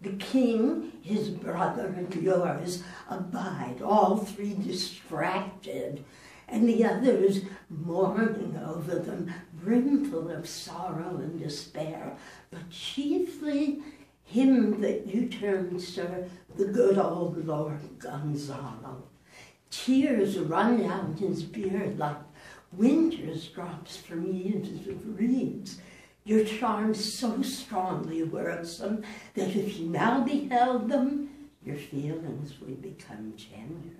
The king, his brother, and yours abide, all three distracted, and the others mourning over them, brimful of sorrow and despair, but chiefly him that you term, sir, the good old Lord Gonzalo. Tears run down his beard like winter's drops from eaves of reeds. Your charms so strongly worksome that if you now beheld them, your feelings would become tender.